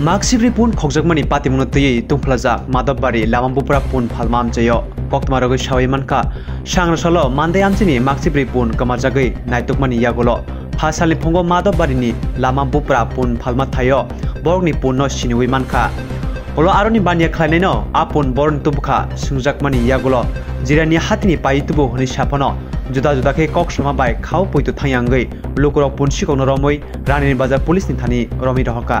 मार्कसिब्रि पुन खगजगमानि पातिमुनो तयै तुंफ्लाजाक माधबबारि लामाबुप्रा पुन फालमा आमचयो कक्तमारगै सावै मानखा सांरसलो मान्दे आमचिनि मार्कसिब्रि पुन कमाजागै नायतुकमानि यागलो फासालनि फंगो माधबबारिनि लामाबुप्रा पुन फालमा थायो बरगनि पुननो सिनिवै मानखा हलो आरोनि बानिया खालायनायनो आपुन बरन तुबखा सुंजाकमानि यागलो जिरानि हातिनि पाइ तुबो हनि साफनो जुदा जुदा के कक समा बाय खाव पयतु थायांगै लोकरक पुनसिकौनो रमै रानीनि बाजार पुलिसनि थानि रमि रहका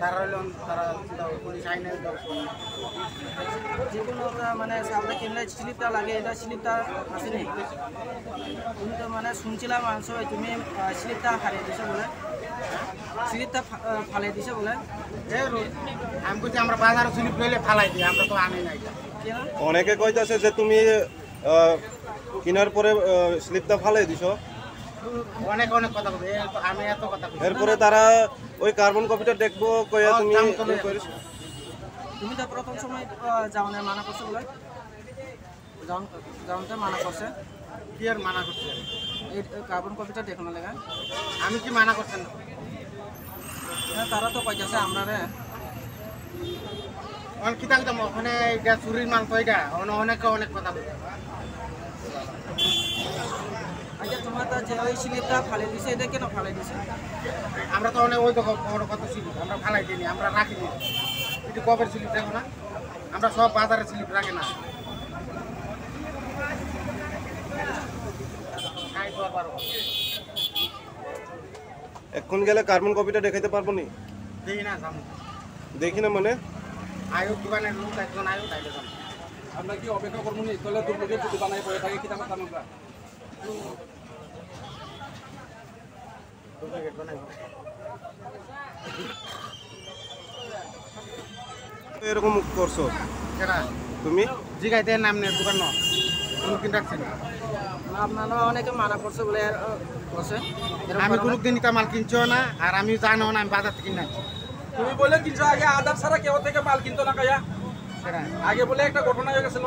তারা রইল তারা পুলিশ আইনে যে কোনো মানে আমরা কিনলে স্লিপটা লাগে এটা স্লিপটা আসেনি তুমি তো মানে শুনছিলাম মাংস তুমি স্লিপটা হারিয়ে দিছো বলে। স্লিপটা ফা- আহ, ফালিয়ে দিছো বলে। আমি কইছি আমরা বাজারে স্লিপ লইলে ফালাই দিই আমরা তো আনি নাই। কেন অনেকে কইতাছে যে তুমি কিনার পরে স্লিপটা ফালাই দিছো। অনেক অনেক কথা কই আমি এত কথা কই এরপরে তারা ওই কার্বন কপিটা দেখব কইয়া তুমি। তুমি তো প্রথম সময় যাওয়ানের মানা করছ বলে? যাওন যাওনতে মানা করছে? কি আর মানা করছে? এই কার্বন কপিটা দেখানো লাগে। আমি কি মানা করছেন হ্যাঁ, তারা তো কইতাছে আমরা রে। অনেক কিতা কিতা ওখানে এটা চুরির মাল তো এটা অনেকে অনেক কথা কই আচ্ছা তোমার তো যে ওই স্লিপটা ফালিয়ে দিছে এটা কেন ফালিয়ে দিছে? আমরা তো অনেক ওই তো বড় কত স্লিপ আমরা ফালাই দিইনি আমরা রাখিনি। একটু কবের স্লিপ দেখো না? আমরা সব বাজারে স্লিপ রাখি না। এখন গেলে কার্বন কপিটা দেখাইতে পারব নি? দিই না দেখি না মানে? আয়ু দোকানের লোক একজন আয়ু তাইলে যাব আমরা কি অপেক্ষা করব নি? তাহলে যদি বানাই পড়ে থাকে কি আমরা। এরকম করছ? তুমি? জিগাইতে নাম নেই দোকান ন কোনদিন রাখছেন? আপনারা অনেকে মানা করছে বলে করছে আমি? কোনোদিন ইটা মাল কিনছো না আর আমি জানো না আমি বাজার থেকে কিনে তুমি বলে কিনছো আগে আধার ছাড়া কেউ থেকে মাল কিনতো না কায়া? আগে বলে একটা ঘটনা হয়ে গেছিল?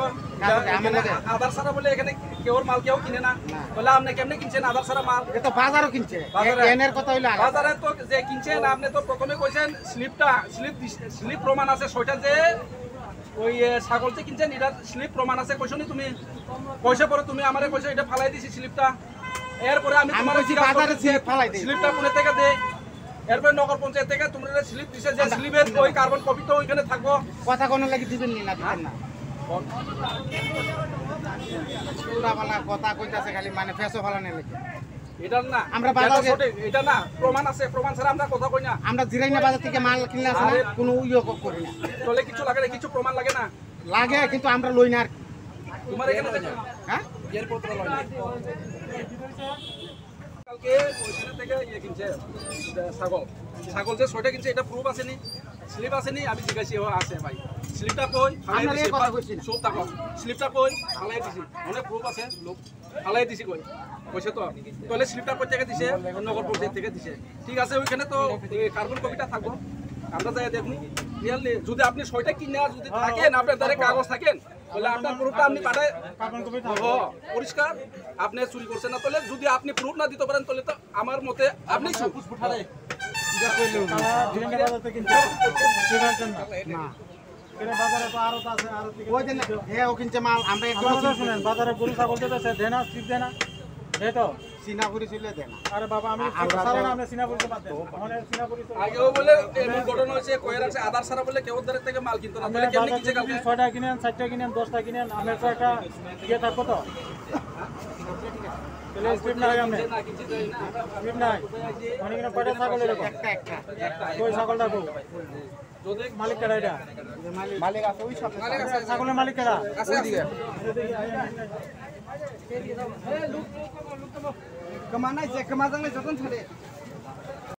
আধার ছাড়া বলে এখানে কেউ মাল কেউ কিনে না। বলে আপনি কেমনে কিনছেন আধার ছাড়া মাল? এ তো বাজারও কিনছে। বাজারে? এনের কথা হইল বাজারে তো যে কিনছেন আপনি তো প্রথমে কইছেন স্লিপটা স্লিপ স্লিপ প্রমাণ আছে ছয়টা যে ওই ছাগল যে কিনছেন এটা স্লিপ প্রমাণ আছে। কইছো নি তুমি? কইছে পরে তুমি আমারে কইছো এটা ফালাই দিছি স্লিপটা। এরপরে আমি আমি তোমার দেই। স্লিপটা কোনে থেকে দে? এরপরে নগর পঞ্চায়েত থেকে তোমরা স্লিপ দিছে যে স্লিপের ওই কার্বন কপি তো ওইখানে থাকব। কথা কোনো লাগি দিবেন না না পুরা কথা কইতাছে খালি মানে ফেসো ফালানে লাগে। আমরা এটা বাজারে- এটা না প্রমাণ আছে প্রমাণ ছাড়া আমরা কথা কই না। আমরা জিরাই না বাজার থেকে মাল কিনলে আছে না কোনো ইয়ে করি না। কিছু লাগে না কিছু প্রমাণ লাগে না। লাগে কিন্তু আমরা লই না আর কি। তোমার এখানে হ্যাঁ? কালকে ওইখানে থেকে ইয়ে কিনছে ছাগল। ছাগল যে ছয়টা কিনছে এটা প্রুফ আছে নি স্লিপ আছে আমি জিজ্ঞাসি আছে ভাই। স্লিপটা কই। সব টাকা স্লিপটা কই? ফালাই দিছি অনেক প্রুফ আছে লোক ফালাই দিছি কই? কইছে তো তাহলে স্লিপটা কই থেকে দিছে? নগর পঞ্চায়েত থেকে দিছে। ঠিক আছে ওইখানে তো কার্বন কপিটা থাকব। আমরা যাই দেখুন। যদি আপনি ছয়টা কিনে যদি থাকেন আপনার দ্বারা কাগজ থাকেন তাহলে আপনার প্রুফটা আপনি পাঠায় পরিষ্কার। আপনি চুরি করছেন না তাহলে যদি আপনি প্রুফ না দিতে পারেন তাহলে তো আমার মতে আপনি চুপ ওই যে ও কিনছে মাল আমরা একদম শুনেন বাজারে গরু ছাগল দেবে সে দেয় না স্লিপ দেয় এই তো। সিনাপুরি ছিল দেন। আরে বাবা আমি সারা তো- না সিনাপুরিতে বাদ দেন। সিনাপুরি আগেও বলে এমন ঘটনা হয়েছে কয়ের আছে আধার ছাড়া বলে কেউ দ্বারা থেকে মাল কিনতো না। তাহলে কেমনি কিনছে কালকে? কিনেন চারটা কিনেন দশটা কিনেন আমার তো একটা ইয়ে থাকব তো। তাহলে স্লিপ নাই মানে কিনা কয়টা ছাগল এরকম? একটা একটা। কই ছাগলটা কই? যদি মালিক কেডা এটা? মালিক আছে ওই ছাগলের মালিক কেডা কমানাই যে কমা জানলে যতন ছাড়ে